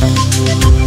Música